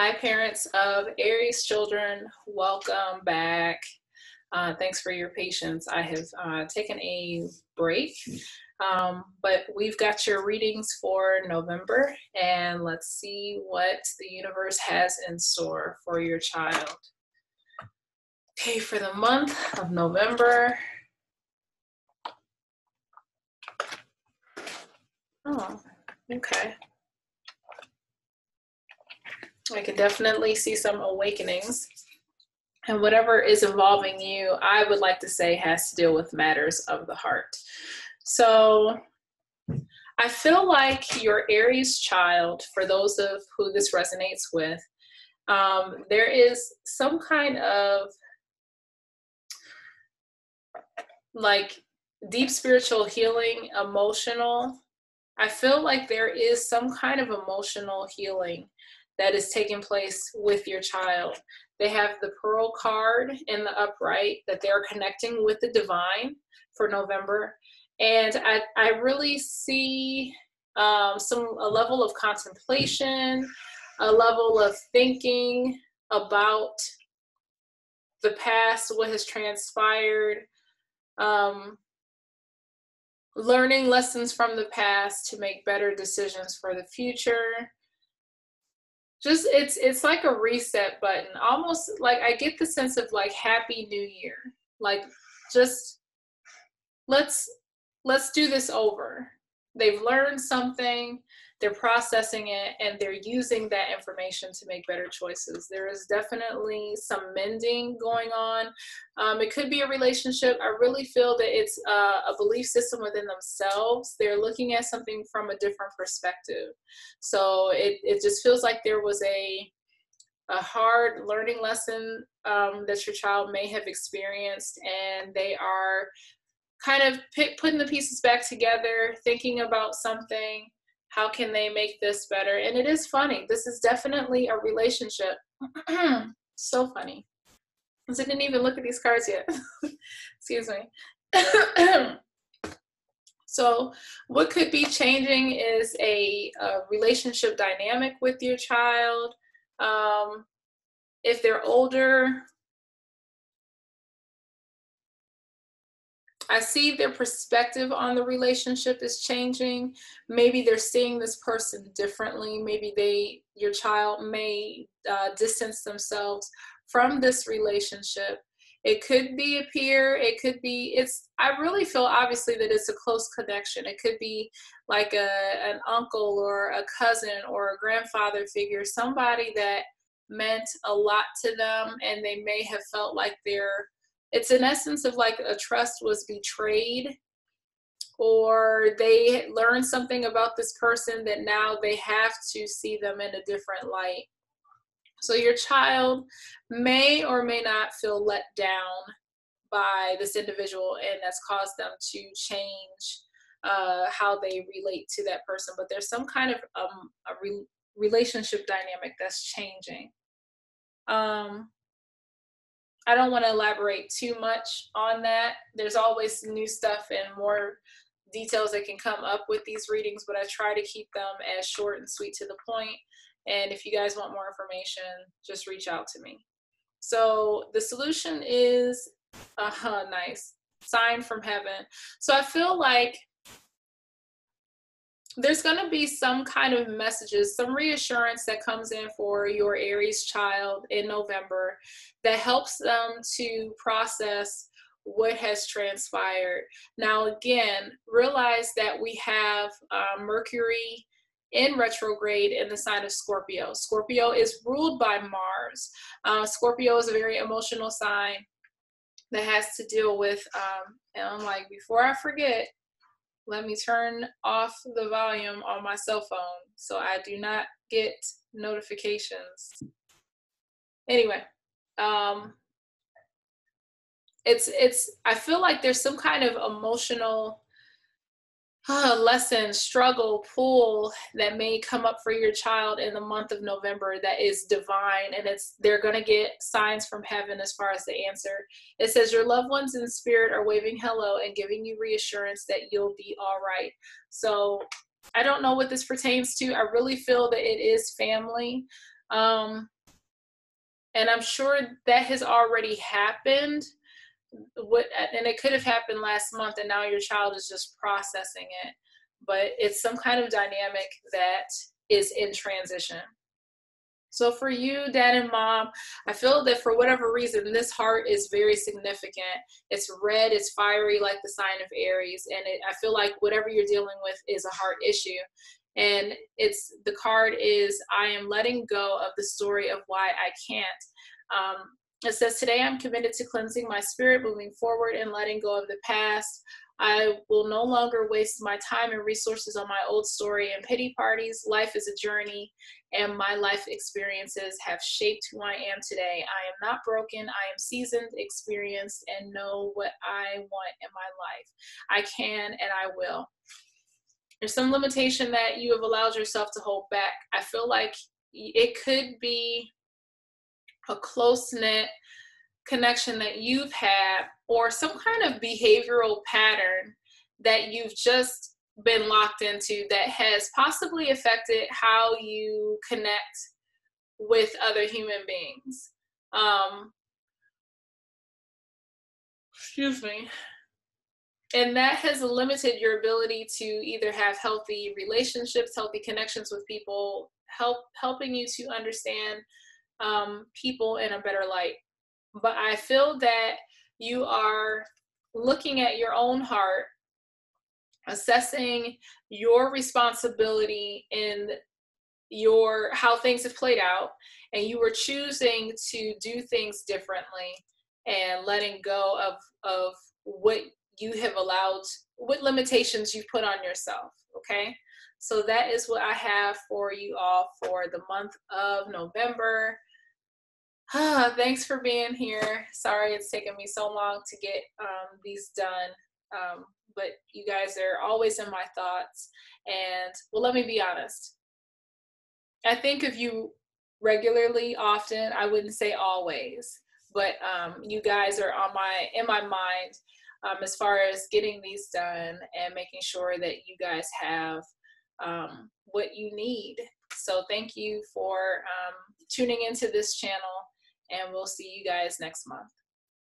Hi, parents of Aries children. Welcome back. Uh, thanks for your patience. I have uh, taken a break, um, but we've got your readings for November, and let's see what the universe has in store for your child. Okay, for the month of November. Oh, okay. I can definitely see some awakenings. And whatever is involving you, I would like to say has to deal with matters of the heart. So I feel like your Aries child, for those of who this resonates with, um, there is some kind of like deep spiritual healing, emotional. I feel like there is some kind of emotional healing that is taking place with your child. They have the pearl card in the upright that they're connecting with the divine for November. And I, I really see um, some a level of contemplation, a level of thinking about the past, what has transpired, um, learning lessons from the past to make better decisions for the future just it's it's like a reset button almost like i get the sense of like happy new year. Like just let's let's do this over they've learned something they're processing it and they're using that information to make better choices. There is definitely some mending going on. Um, it could be a relationship. I really feel that it's uh, a belief system within themselves. They're looking at something from a different perspective. So it, it just feels like there was a a hard learning lesson um, that your child may have experienced, and they are kind of pick, putting the pieces back together, thinking about something, how can they make this better? And it is funny. This is definitely a relationship. so funny. Because I didn't even look at these cards yet. Excuse me. so, what could be changing is a, a relationship dynamic with your child. Um, if they're older, I see their perspective on the relationship is changing. Maybe they're seeing this person differently. Maybe they, your child may uh, distance themselves from this relationship. It could be a peer. It could be, it's, I really feel obviously that it's a close connection. It could be like a, an uncle or a cousin or a grandfather figure, somebody that meant a lot to them and they may have felt like they're it's an essence of like a trust was betrayed or they learned something about this person that now they have to see them in a different light. So your child may or may not feel let down by this individual, and that's caused them to change uh, how they relate to that person. But there's some kind of um, a re- relationship dynamic that's changing. Um, I don't want to elaborate too much on that. There's always new stuff and more details that can come up with these readings, but I try to keep them as short and sweet to the point. And if you guys want more information, just reach out to me. So the solution is, uh, nice, sign from heaven. So I feel like there's going to be some kind of messages, some reassurance that comes in for your Aries child in November that helps them to process what has transpired. Now, again, realize that we have uh, Mercury in retrograde in the sign of Scorpio. Scorpio is ruled by Mars. Uh, Scorpio is a very emotional sign that has to deal with, um, and I'm like, before I forget, let me turn off the volume on my cell phone so I do not get notifications. Anyway, um, it's it's I feel like there's some kind of emotional uh, lesson, struggle, pull that may come up for your child in the month of November that is divine and it's they're going to get signs from heaven as far as the answer. It says your loved ones in spirit are waving hello and giving you reassurance that you'll be all right. So I don't know what this pertains to. I really feel that it is family. Um, and I'm sure that has already happened. What and it could have happened last month, and now your child is just processing it. But it's some kind of dynamic that is in transition. So for you, dad and mom, I feel that for whatever reason, this heart is very significant. It's red, it's fiery like the sign of Aries, and it, I feel like whatever you're dealing with is a heart issue. And it's the card is I am letting go of the story of why I can't. Um, it says, Today I'm committed to cleansing my spirit, moving forward, and letting go of the past. I will no longer waste my time and resources on my old story and pity parties. Life is a journey, and my life experiences have shaped who I am today. I am not broken. I am seasoned, experienced, and know what I want in my life. I can and I will. There's some limitation that you have allowed yourself to hold back. I feel like it could be a close knit connection that you've had or some kind of behavioral pattern that you've just been locked into that has possibly affected how you connect with other human beings. Um, excuse me. And that has limited your ability to either have healthy relationships, healthy connections with people, help helping you to understand um, people in a better light. But I feel that you are looking at your own heart, assessing your responsibility in your how things have played out, and you are choosing to do things differently and letting go of of what you have allowed what limitations you put on yourself okay so that is what i have for you all for the month of november Ah, thanks for being here. Sorry it's taken me so long to get um, these done. Um, but you guys are always in my thoughts. And well, let me be honest. I think of you regularly, often. I wouldn't say always, but um, you guys are on my in my mind um, as far as getting these done and making sure that you guys have um, what you need. So thank you for um, tuning into this channel and we'll see you guys next month.